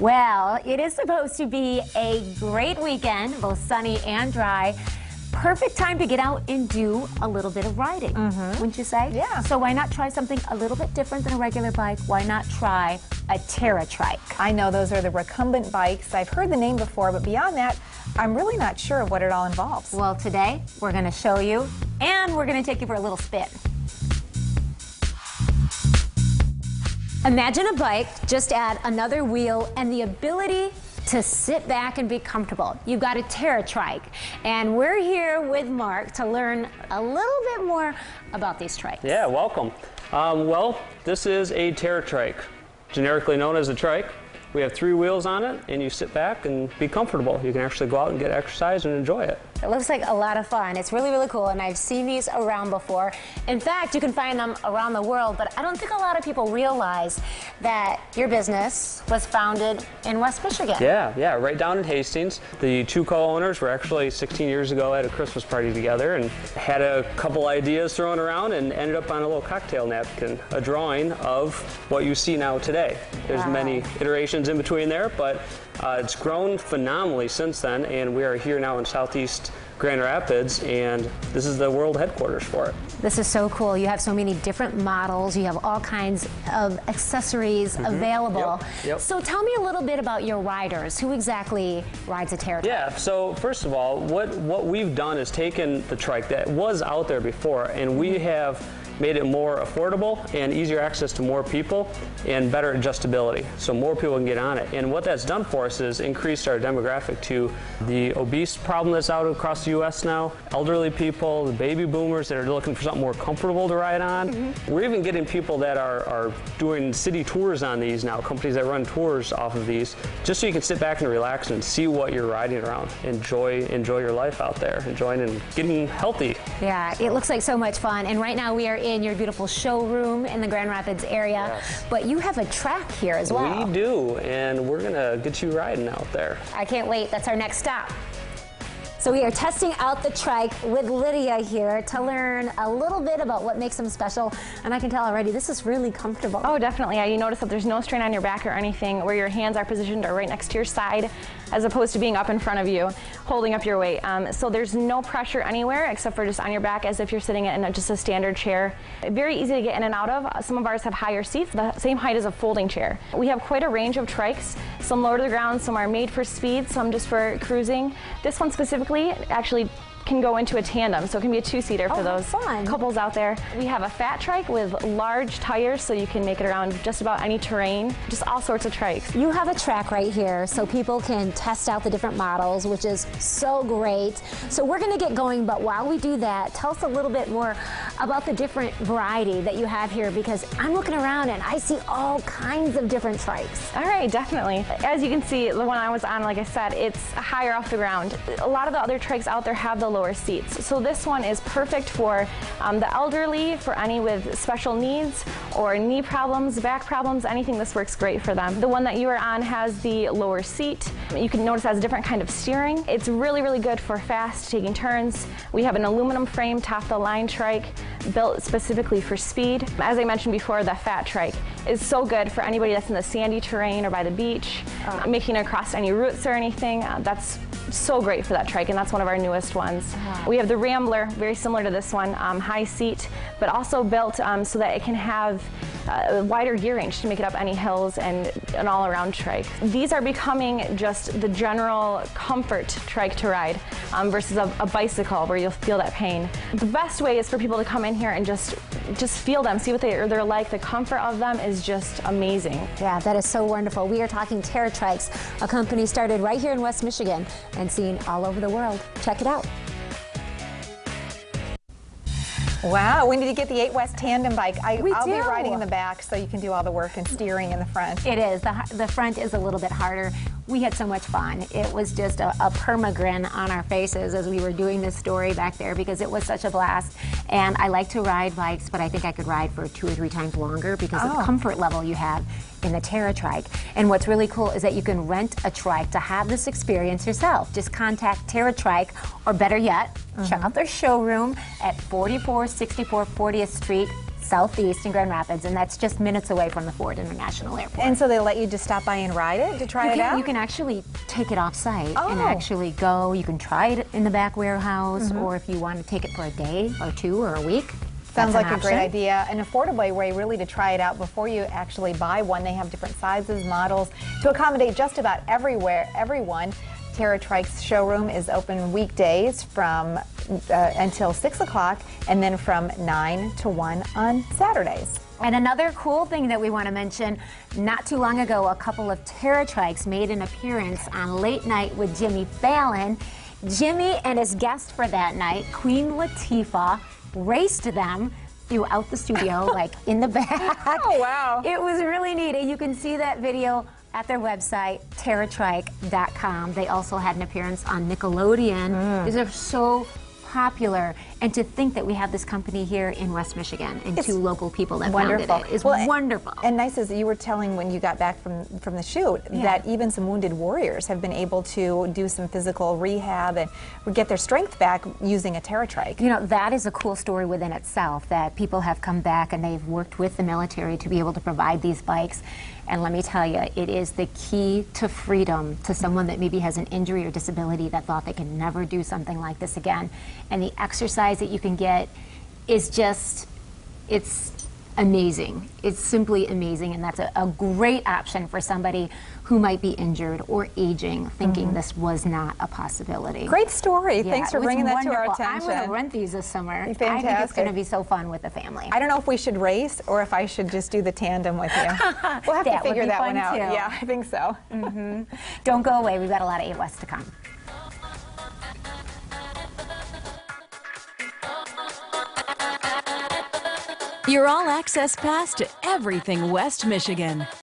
Well, it is supposed to be a great weekend, both sunny and dry. Perfect time to get out and do a little bit of riding, mm-hmm. wouldn't you say? Yeah. So why not try something a little bit different than a regular bike? Why not try a Terra Trike? I know those are the recumbent bikes. I've heard the name before, but beyond that, I'm really not sure of what it all involves. Well, today we're going to show you and we're going to take you for a little spin. Imagine a bike, just add another wheel and the ability to sit back and be comfortable. You've got a Terra Trike, and we're here with Mark to learn a little bit more about these trikes. Yeah, welcome. Um, well, this is a Terra Trike, generically known as a trike. We have three wheels on it, and you sit back and be comfortable. You can actually go out and get exercise and enjoy it. It looks like a lot of fun. It's really, really cool, and I've seen these around before. In fact, you can find them around the world, but I don't think a lot of people realize that your business was founded in West Michigan. Yeah, yeah, right down in Hastings. The two co-owners were actually 16 years ago at a Christmas party together and had a couple ideas thrown around and ended up on a little cocktail napkin, a drawing of what you see now today. There's Wow. many iterations in between there, but uh, it's grown phenomenally since then, and we are here now in Southeast Grand Rapids, and this is the world headquarters for it. This is so cool. You have so many different models. You have all kinds of accessories available. Mm-hmm. Yep, yep. So tell me a little bit about your riders. Who exactly rides a Terra? Yeah, so first of all, what, what we've done is taken the trike that was out there before and we have made it more affordable and easier access to more people and better adjustability so more people can get on it. And what that's done for us is increased our demographic to the obese problem that's out across the US now, elderly people, the baby boomers that are looking for something more comfortable to ride on. Mm-hmm. We're even getting people that are, are doing city tours on these now, companies that run tours off of these, just so you can sit back and relax and see what you're riding around. Enjoy enjoy your life out there, enjoying and getting healthy. Yeah, it looks like so much fun. And right now we are in your beautiful showroom in the Grand Rapids area. Yes. But you have a track here as well. We do, and we're gonna get you riding out there. I can't wait. That's our next stop. So we are testing out the trike with Lydia here to learn a little bit about what makes them special. And I can tell already this is really comfortable. Oh, definitely. Yeah, you notice that there's no strain on your back or anything. Where your hands are positioned are right next to your side, as opposed to being up in front of you, holding up your weight. Um, so there's no pressure anywhere except for just on your back, as if you're sitting in a, just a standard chair. Very easy to get in and out of. Some of ours have higher seats, the same height as a folding chair. We have quite a range of trikes. Some lower to the ground, some are made for speed, some just for cruising. This one specifically actually can go into a tandem, so it can be a two-seater for Oh, those fun. couples out there. We have a fat trike with large tires, so you can make it around just about any terrain. Just all sorts of trikes. You have a track right here so people can test out the different models, which is so great. So we're going to get going, but while we do that, tell us a little bit more about the different variety that you have here because I'm looking around and I see all kinds of different trikes. All right, definitely. As you can see, the one I was on, like I said, it's higher off the ground. A lot of the other trikes out there have the lower seats. So this one is perfect for um, the elderly, for any with special needs or knee problems, back problems, anything this works great for them. The one that you are on has the lower seat. You can notice it has a different kind of steering. It's really, really good for fast taking turns. We have an aluminum frame top the line trike built specifically for speed. As I mentioned before, the fat trike is so good for anybody that's in the sandy terrain or by the beach, uh, making it across any roots or anything. Uh, that's so great for that trike, and that's one of our newest ones. We have the Rambler, very similar to this one, um, high seat, but also built um, so that it can have uh, wider gear range to make it up any hills and an all-around trike. These are becoming just the general comfort trike to ride um, versus a, a bicycle where you'll feel that pain. The best way is for people to come in here and just just feel them, see what they, they're like. The comfort of them is just amazing. Yeah, that is so wonderful. We are talking Terra Trikes, a company started right here in West Michigan and seen all over the world. Check it out. Wow, we need to get the 8 West tandem bike. I, We I'll be riding in the back so you can do all the work and steering in the front. It is. The, the front is a little bit harder. We had so much fun. It was just a, a perma-grin on our faces as we were doing this story back there because it was such a blast. And I like to ride bikes, but I think I could ride for two or three times longer because of the Oh. comfort level you have in the Terra Trike. And what's really cool is that you can rent a trike to have this experience yourself. Just contact Terra Trike, or better yet, check mm-hmm. out their showroom at 4464 40th Street, southeast in Grand Rapids, and that's just minutes away from the Ford International Airport. And so they let you just stop by and ride it to try you it can, out? you can actually take it off site and Oh. actually go. You can try it in the back warehouse, Mm-hmm. or if you want to take it for a day or two or a week. Sounds that's like a great idea. An affordable way really to try it out before you actually buy one. They have different sizes, models to accommodate just about everywhere, everyone. Terra Trike's showroom is open weekdays from uh, until 6 o'clock and then from 9 to 1 on Saturdays. And another cool thing that we want to mention, not too long ago, a couple of Terratrikes made an appearance on Late Night with Jimmy Fallon. Jimmy and his guest for that night, Queen Latifah, raced them throughout the studio, like in the back. Oh, wow. It was really neat. And you can see that video at their website, terratrike.com. They also had an appearance on Nickelodeon. Mm. These are so popular. And to think that we have this company here in West Michigan and It's two local people that Wonderful. founded it is Well, wonderful. And nice as you were telling when you got back from, from the shoot that even some wounded warriors have been able to do some physical rehab and get their strength back using a Terra Trike. You know, that is a cool story within itself that people have come back and they've worked with the military to be able to provide these bikes. And let me tell you, it is the key to freedom to someone that maybe has an injury or disability that thought they could never do something like this again. And the exercise that you can get is just, it's amazing. It's simply amazing. And that's a, a great option for somebody who might be injured or aging, thinking mm-hmm. this was not a possibility. Great story. Yeah, Thanks for bringing that to our attention. I'm going to rent these this summer. I think it's going to be so fun with the family. I don't know if we should race or if I should just do the tandem with you. We'll have to figure that one out. too. Yeah, I think so. Mm-hmm. Don't go away. We've got a lot of 8 West to come. Your all access pass to everything West Michigan.